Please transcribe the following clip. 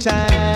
time.